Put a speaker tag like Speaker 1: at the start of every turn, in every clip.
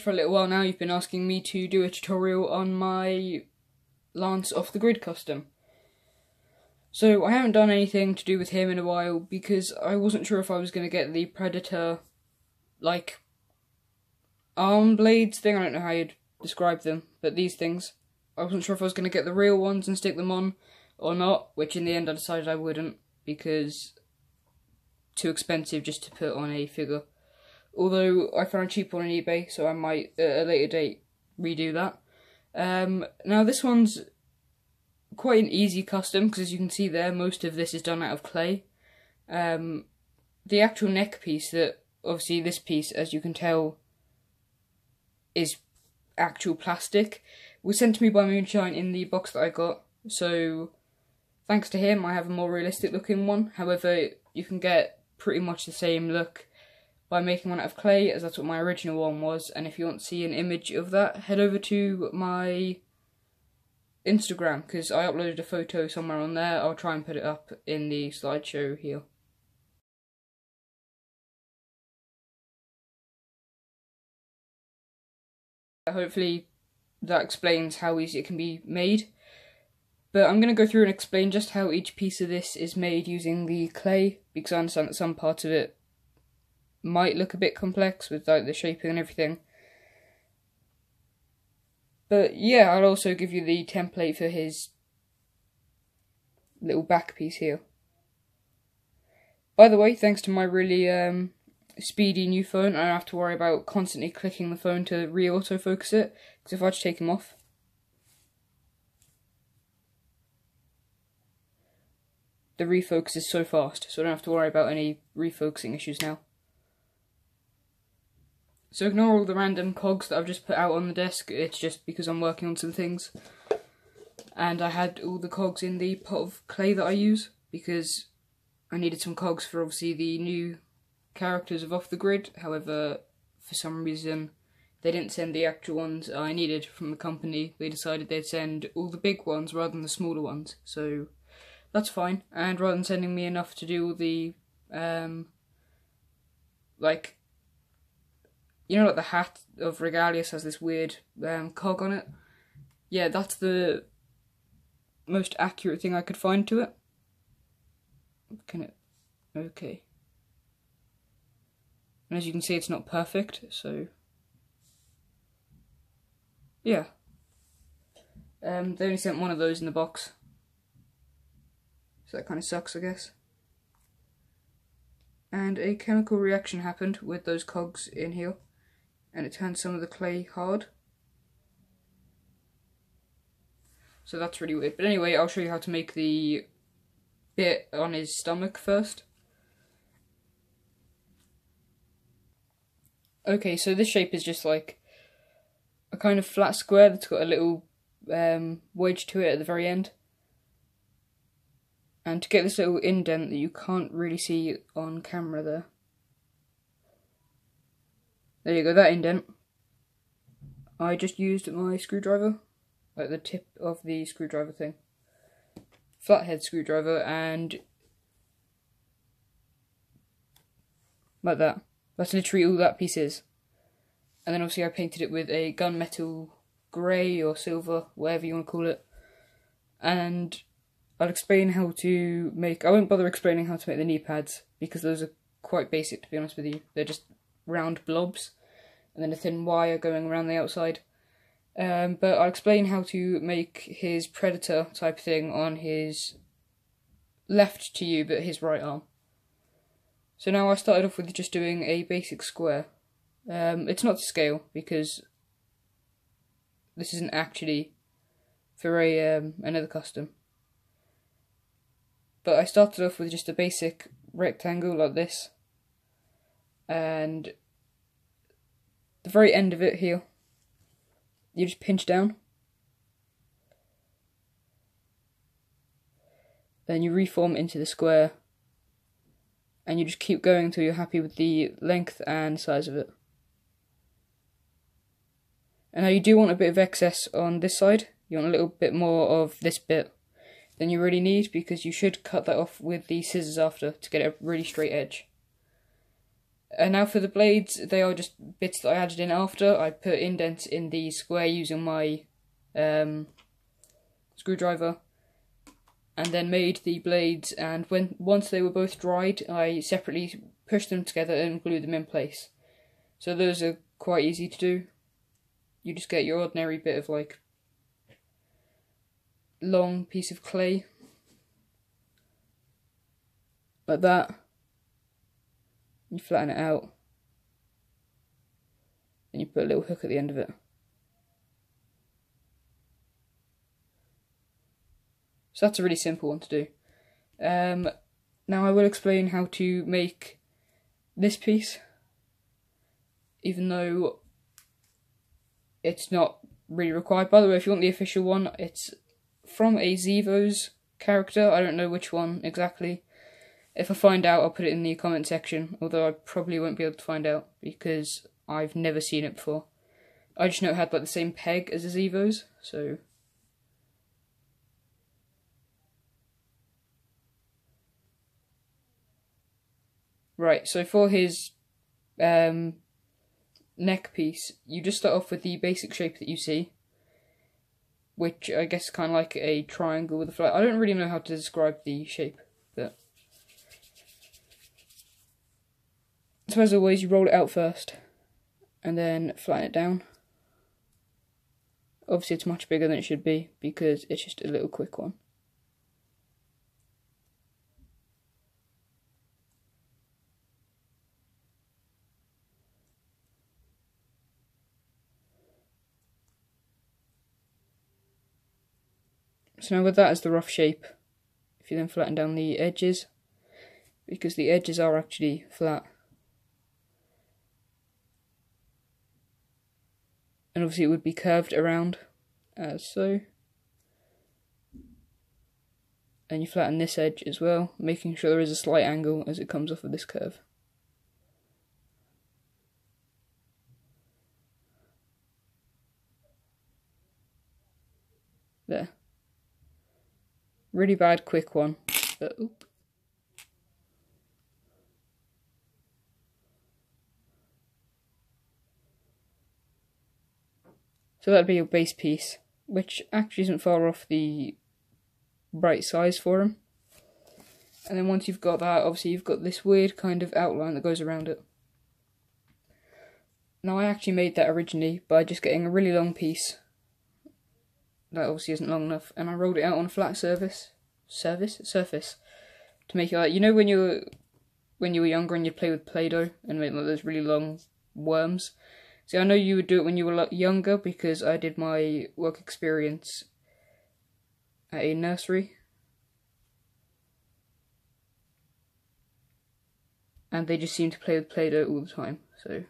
Speaker 1: For a little while now, you've been asking me to do a tutorial on my Lance off the grid custom. So I haven't done anything to do with him in a while because I wasn't sure if I was going to get the Predator, like, arm blades thing. I don't know how you'd describe them, but these things. I wasn't sure if I was going to get the real ones and stick them on or not, which in the end I decided I wouldn't because too expensive just to put on a figure. Although I found a cheap one on eBay, so I might at a later date redo that. Um, now this one's quite an easy custom because as you can see there, most of this is done out of clay. Um, the actual neck piece that obviously this piece, as you can tell, is actual plastic was sent to me by Moonshine in the box that I got. So thanks to him, I have a more realistic looking one. However, you can get pretty much the same look by making one out of clay, as that's what my original one was. And if you want to see an image of that, head over to my Instagram, because I uploaded a photo somewhere on there. I'll try and put it up in the slideshow here. Hopefully that explains how easy it can be made. But I'm going to go through and explain just how each piece of this is made using the clay, because I understand that some parts of it might look a bit complex with like the shaping and everything. But yeah, I'll also give you the template for his little back piece here. By the way, thanks to my really um, speedy new phone, I don't have to worry about constantly clicking the phone to re-autofocus it, because if I just take him off, the refocus is so fast, so I don't have to worry about any refocusing issues now. So ignore all the random cogs that I've just put out on the desk, it's just because I'm working on some things. And I had all the cogs in the pot of clay that I use, because I needed some cogs for obviously the new characters of Off the Grid, however, for some reason they didn't send the actual ones I needed from the company. They decided they'd send all the big ones rather than the smaller ones, so that's fine. And rather than sending me enough to do all the, um, like, you know, like the hat of Regalius has this weird um, cog on it. Yeah, that's the most accurate thing I could find to it. Can it? Okay. And as you can see, it's not perfect, so yeah. Um, they only sent one of those in the box. So that kind of sucks, I guess. And a chemical reaction happened with those cogs in here and it turns some of the clay hard. So that's really weird. But anyway, I'll show you how to make the bit on his stomach first. Okay, so this shape is just like a kind of flat square that's got a little um, wedge to it at the very end. And to get this little indent that you can't really see on camera there, there you go, that indent. I just used my screwdriver, like the tip of the screwdriver thing. Flathead screwdriver and like that. That's literally all that piece is. And then obviously I painted it with a gunmetal grey or silver, whatever you want to call it. And I'll explain how to make, I won't bother explaining how to make the knee pads because those are quite basic to be honest with you. They're just round blobs and then a thin wire going around the outside. Um, but I'll explain how to make his predator type thing on his left to you, but his right arm. So now I started off with just doing a basic square. Um, it's not to scale because this isn't actually for a um, another custom. But I started off with just a basic rectangle like this, and the very end of it here, you just pinch down. Then you reform into the square and you just keep going until you're happy with the length and size of it. And now you do want a bit of excess on this side, you want a little bit more of this bit than you really need because you should cut that off with the scissors after to get a really straight edge. And now for the blades, they are just bits that I added in after. I put indents in the square using my um, screwdriver and then made the blades and when once they were both dried I separately pushed them together and glued them in place. So those are quite easy to do. You just get your ordinary bit of like long piece of clay like that. You flatten it out. And you put a little hook at the end of it. So that's a really simple one to do. Um, now I will explain how to make this piece, even though it's not really required. By the way, if you want the official one, it's from a Zevo's character. I don't know which one exactly. If I find out, I'll put it in the comment section, although I probably won't be able to find out because I've never seen it before. I just know it had like the same peg as the Zevo's, so Right, so for his um, neck piece, you just start off with the basic shape that you see, which I guess is kind of like a triangle with a flat. I don't really know how to describe the shape, but. So as always, you roll it out first, and then flatten it down. Obviously, it's much bigger than it should be because it's just a little quick one. So now with that as the rough shape, if you then flatten down the edges, because the edges are actually flat. And obviously it would be curved around, as so. And you flatten this edge as well, making sure there is a slight angle as it comes off of this curve. There. Really bad quick one. Uh, but, So that'd be your base piece, which actually isn't far off the right size for him. And then once you've got that, obviously you've got this weird kind of outline that goes around it. Now I actually made that originally by just getting a really long piece that obviously isn't long enough, and I rolled it out on a flat surface, surface, surface, to make it like you know when you were when you were younger and you'd play with Play-Doh and make like those really long worms. See, I know you would do it when you were a lot younger because I did my work experience at a nursery. And they just seem to play with Play-Doh all the time, so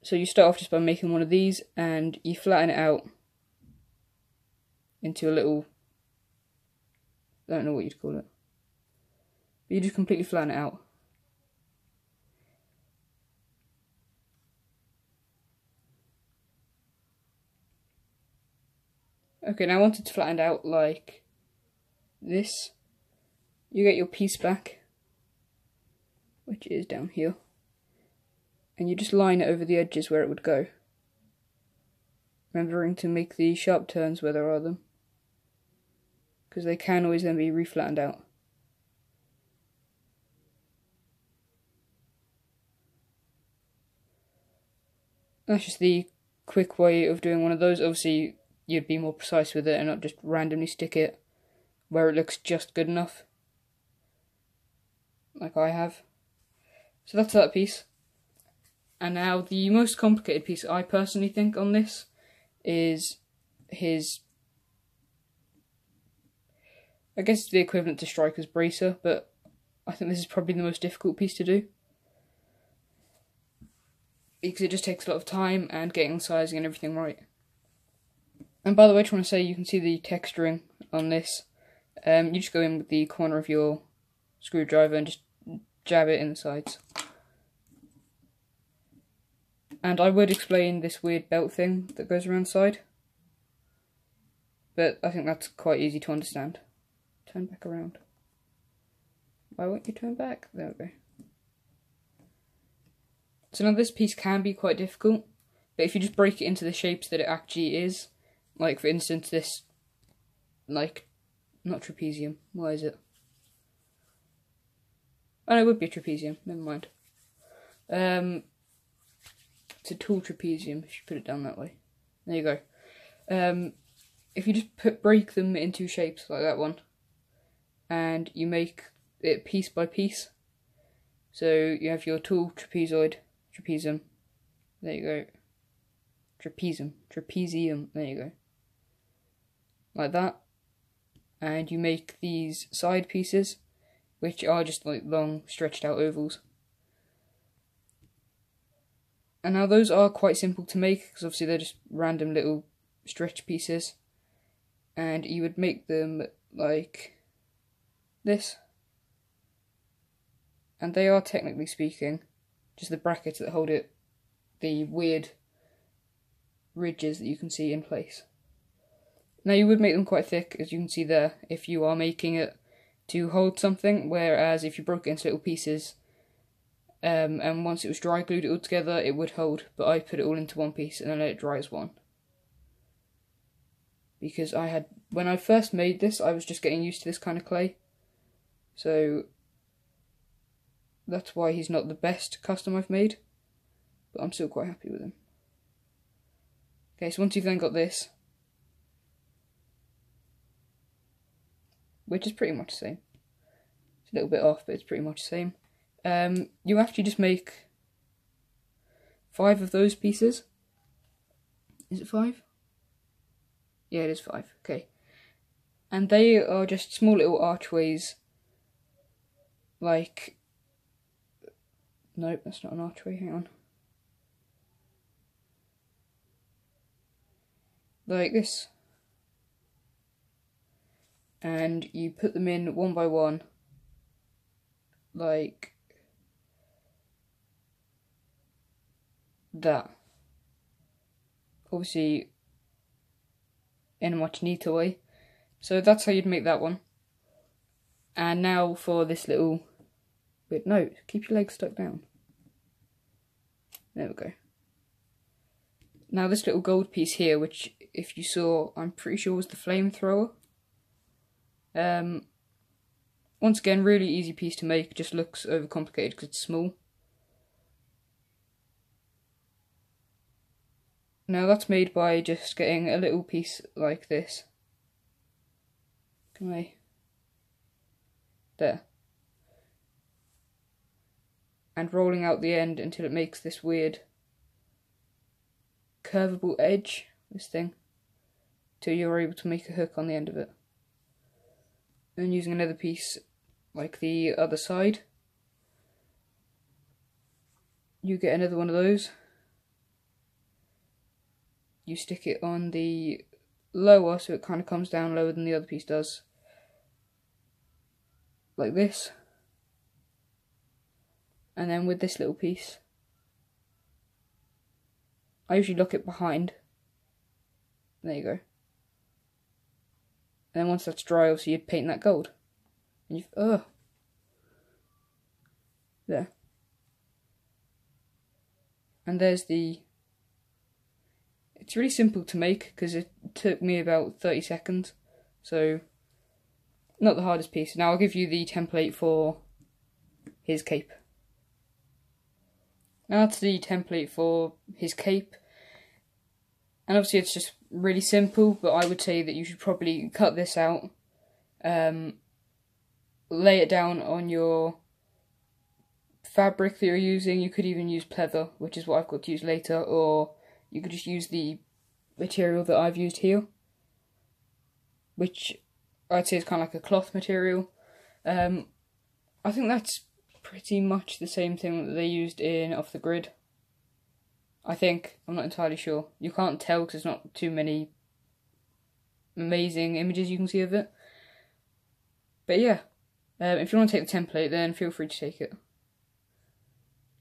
Speaker 1: So you start off just by making one of these and you flatten it out into a little, I don't know what you'd call it. But you just completely flatten it out. Okay, now I want it flattened out like this. You get your piece back, which is down here and you just line it over the edges where it would go. Remembering to make the sharp turns where there are them, because they can always then be reflattened out. That's just the quick way of doing one of those. Obviously, you'd be more precise with it and not just randomly stick it where it looks just good enough, like I have. So that's that piece. And now the most complicated piece I personally think on this is his I guess it's the equivalent to Striker's bracer, but I think this is probably the most difficult piece to do. Because it just takes a lot of time and getting sizing and everything right. And by the way, I just want to say you can see the texturing on this. Um, you just go in with the corner of your screwdriver and just jab it in the sides. And I would explain this weird belt thing that goes around the side. But I think that's quite easy to understand. Turn back around. Why won't you turn back? There we go. So now this piece can be quite difficult, but if you just break it into the shapes that it actually is, like for instance this, like, not trapezium, why is it? Oh, no, it would be a trapezium, never mind. Um, it's a tall trapezium, if you put it down that way. There you go. Um, if you just put break them into shapes like that one, and you make it piece by piece, so you have your tall trapezoid, trapezium. There you go. Trapezium. Trapezium. There you go. Like that. And you make these side pieces, which are just like long, stretched out ovals. And now those are quite simple to make, because obviously they're just random little stretch pieces. And you would make them like this. And they are technically speaking just the brackets that hold it, the weird ridges that you can see in place. Now you would make them quite thick, as you can see there, if you are making it to hold something, whereas if you broke it into little pieces, um, and once it was dry glued it all together, it would hold, but I put it all into one piece and then let it dry as one. Because I had, when I first made this, I was just getting used to this kind of clay. So that's why he's not the best custom I've made, but I'm still quite happy with him. Okay, so once you've then got this, which is pretty much the same. It's a little bit off, but it's pretty much the same. Um, you actually just make five of those pieces. Is it five? Yeah, it is five. Okay. And they are just small little archways, like Nope, that's not an archway, hang on. Like this. And you put them in one by one, like that. Obviously, in a much neater way. So that's how you'd make that one. And now for this little Wait, no, keep your legs stuck down. There we go. Now this little gold piece here, which if you saw, I'm pretty sure was the flamethrower. Um, once again, really easy piece to make, just looks overcomplicated because it's small. Now that's made by just getting a little piece like this. Can I? There and rolling out the end until it makes this weird curvable edge, this thing, till you're able to make a hook on the end of it. Then using another piece like the other side, you get another one of those. You stick it on the lower so it kind of comes down lower than the other piece does. Like this and then with this little piece I usually lock it behind there you go and then once that's dry obviously you'd paint that gold. And you've, oh there. And there's the it's really simple to make because it took me about 30 seconds. So not the hardest piece. Now I'll give you the template for his cape. Now to the template for his cape. And obviously it's just really simple, but I would say that you should probably cut this out. Um, lay it down on your fabric that you're using. You could even use pleather, which is what I've got to use later, or you could just use the material that I've used here, which I'd say is kind of like a cloth material. Um, I think that's pretty much the same thing that they used in Off the Grid. I think. I'm not entirely sure. You can't tell because there's not too many amazing images you can see of it. But yeah, um, if you want to take the template, then feel free to take it.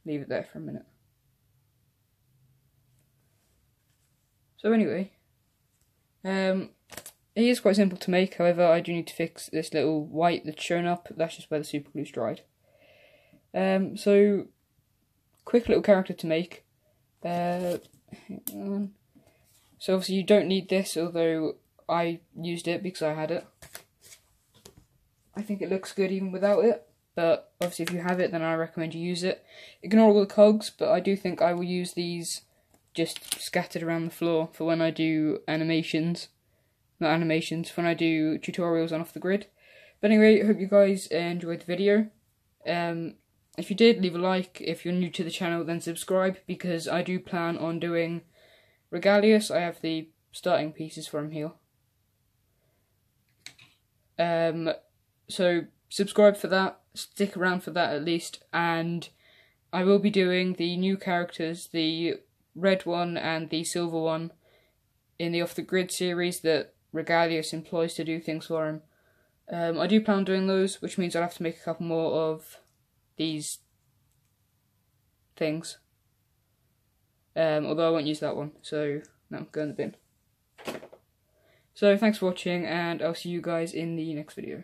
Speaker 1: Leave it there for a minute. So anyway, um, he is quite simple to make, however, I do need to fix this little white that's shown up. That's just where the super glue's dried. Um, so, quick little character to make. So obviously you don't need this, although I used it because I had it. I think it looks good even without it, but obviously if you have it, then I recommend you use it. Ignore all the cogs, but I do think I will use these just scattered around the floor for when I do animations not animations, when I do tutorials on off the grid. But anyway, hope you guys enjoyed the video. Um, if you did, leave a like. If you're new to the channel, then subscribe because I do plan on doing Regalius. I have the starting pieces for him here. Um, so subscribe for that. Stick around for that at least, and I will be doing the new characters, the red one and the silver one, in the off the grid series that Regalius employs to do things for him. Um, I do plan on doing those, which means I'll have to make a couple more of these things. Um, although I won't use that one, so no, go in the bin. So thanks for watching, and I'll see you guys in the next video.